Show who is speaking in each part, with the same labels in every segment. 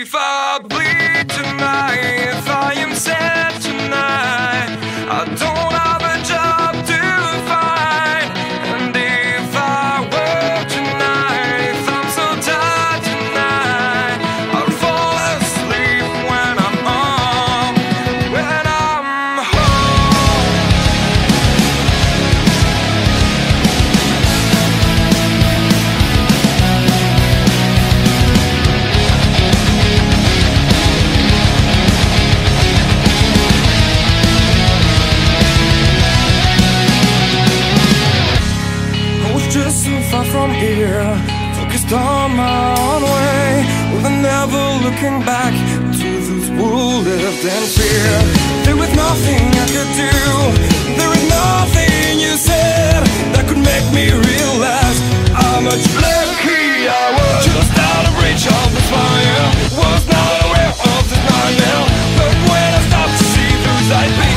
Speaker 1: If I bleed tonight, if I am sad tonight, I don't. There was nothing I could do. There is nothing you said That could make me realize How much lucky Just out of reach of the fire Was not aware of nightmare But when I to see through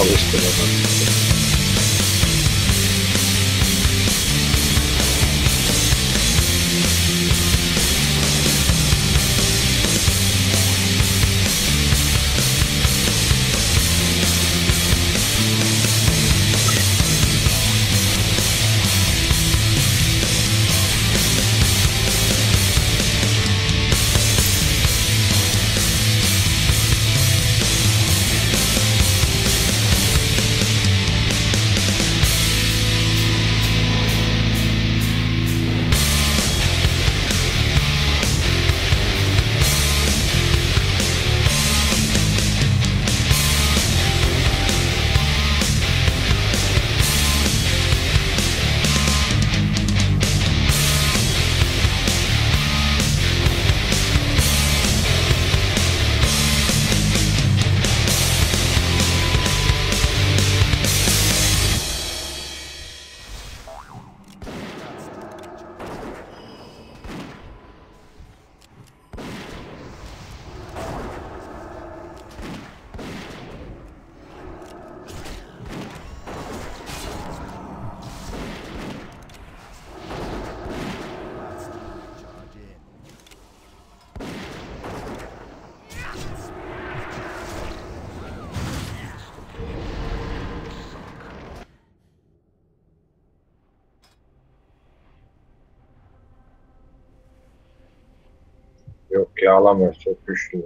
Speaker 2: Ya çalıştım onu. yağlamıyor. Çok güçlü.